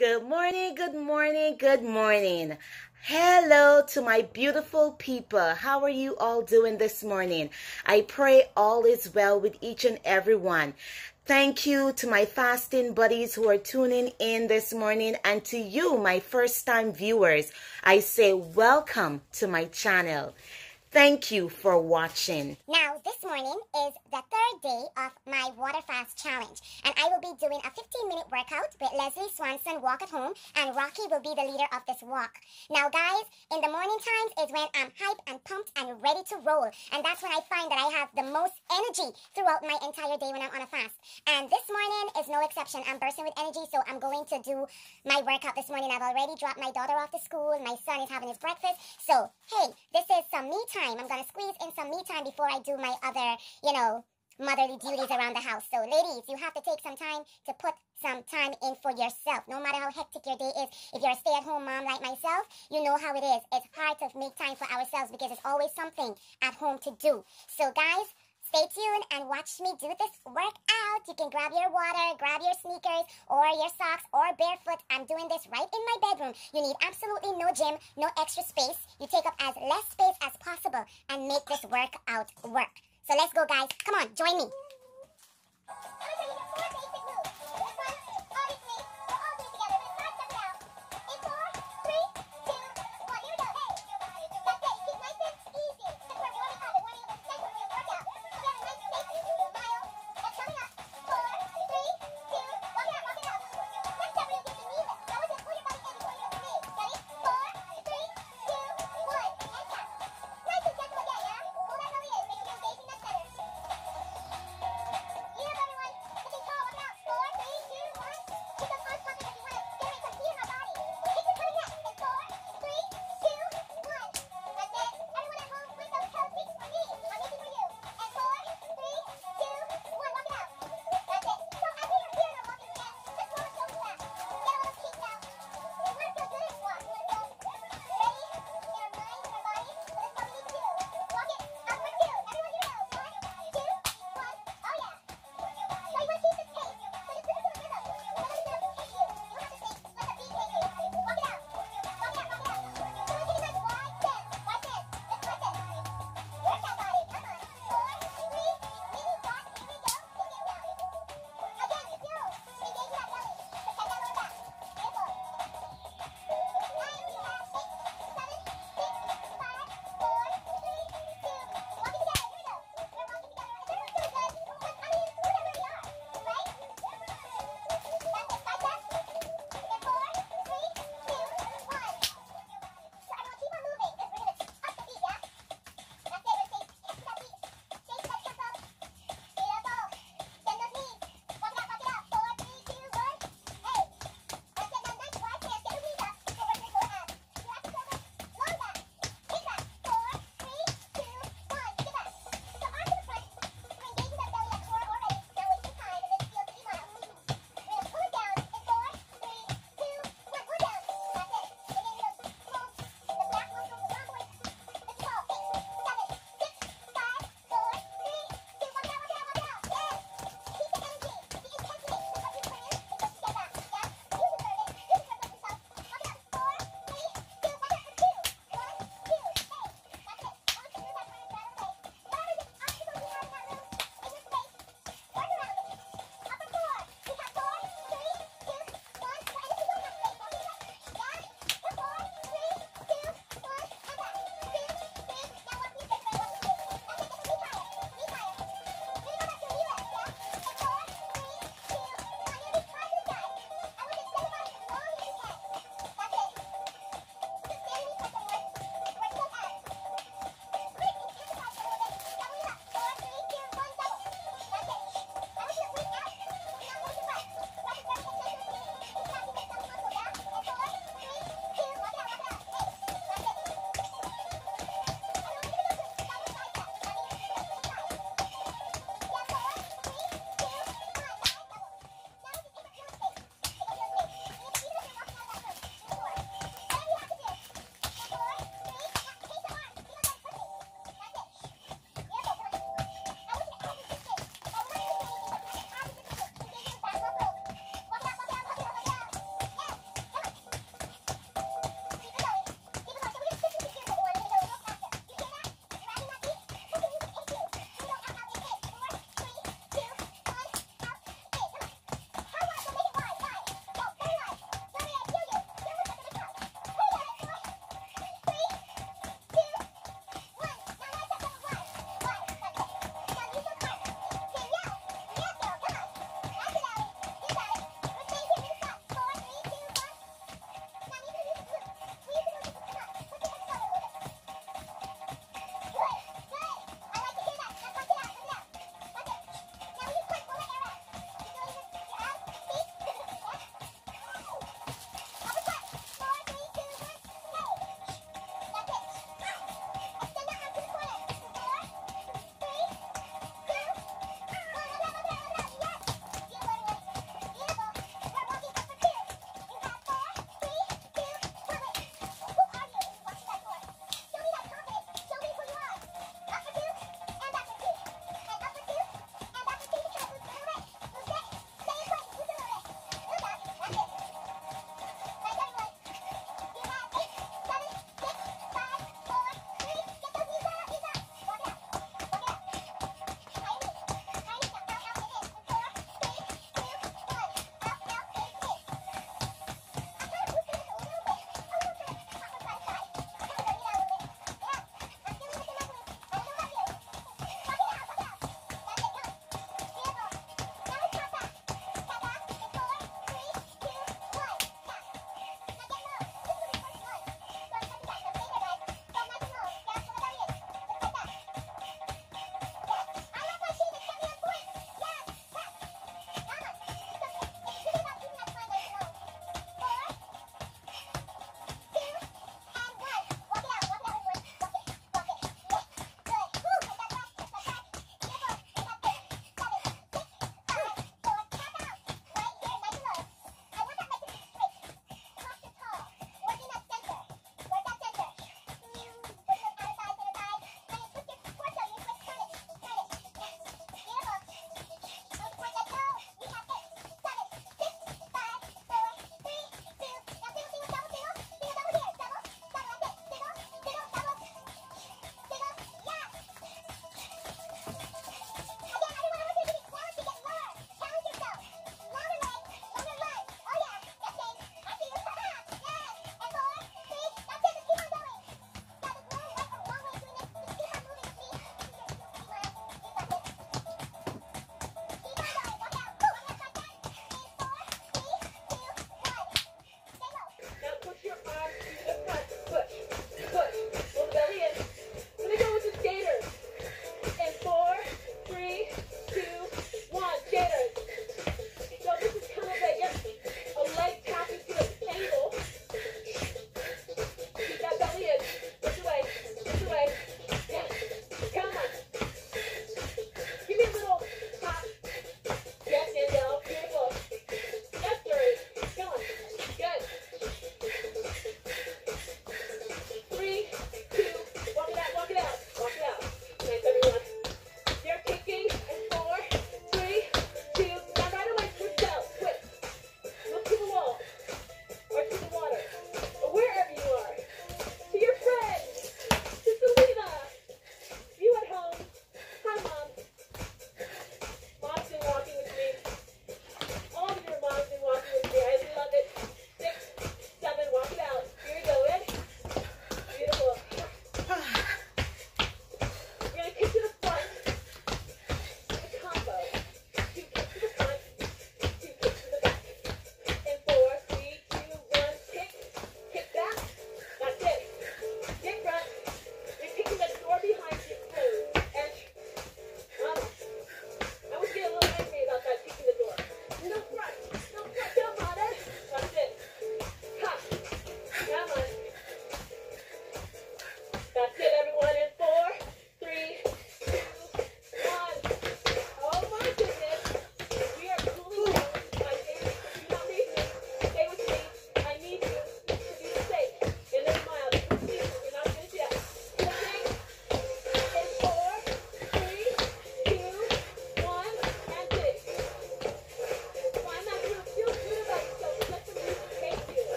Good morning, good morning, good morning. Hello to my beautiful people. How are you all doing this morning? I pray all is well with each and every one. Thank you to my fasting buddies who are tuning in this morning and to you, my first time viewers. I say welcome to my channel. Thank you for watching. Now, this morning is the third day of my water fast challenge, and I will be doing a 15-minute workout with Leslie Sansone Walk at Home, and Rocky will be the leader of this walk. Now, guys, in the morning times is when I'm hyped and pumped and ready to roll, and that's when I find that I have the most energy throughout my entire day when I'm on a fast. And this morning is no exception. I'm bursting with energy, so I'm going to do my workout this morning. I've already dropped my daughter off to school. My son is having his breakfast. So, hey, is some me time. I'm to squeeze in some me time before I do my other, you know, motherly duties around the house. So, ladies, you have to take some time to put some time in for yourself. No matter how hectic your day is, if you're a stay at home mom like myself, you know how it is. It's hard to make time for ourselves because there's always something at home to do. So, guys, Stay tuned and watch me do this workout. You can grab your water, grab your sneakers or your socks or barefoot. I'm doing this right in my bedroom. You need absolutely no gym, no extra space. You take up as less space as possible and make this workout work. So let's go, guys. Come on, join me.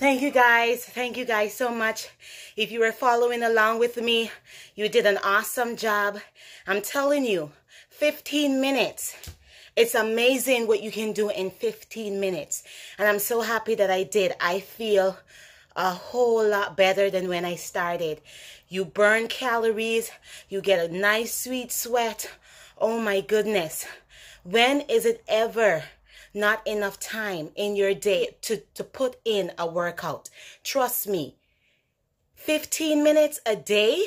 Thank you guys. Thank you guys so much. If you were following along with me, you did an awesome job. I'm telling you, 15 minutes. It's amazing what you can do in 15 minutes. And I'm so happy that I did. I feel a whole lot better than when I started. You burn calories, you get a nice sweet sweat. Oh my goodness. When is it ever not enough time in your day to, to put in a workout? Trust me. 15 minutes a day?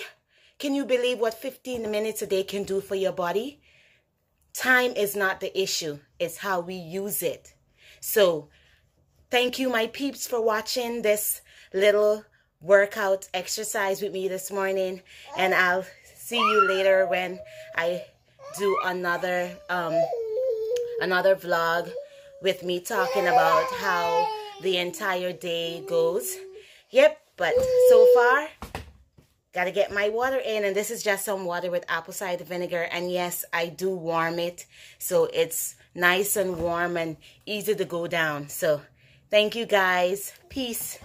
Can you believe what 15 minutes a day can do for your body? Time is not the issue, it's how we use it. So, thank you, my peeps, for watching this little workout exercise with me this morning. And I'll see you later when I do another um, another vlog with me talking about how the entire day goes. Yep, but so far, gotta get my water in. And this is just some water with apple cider vinegar. And yes, I do warm it. So it's nice and warm and easy to go down. So thank you guys. Peace.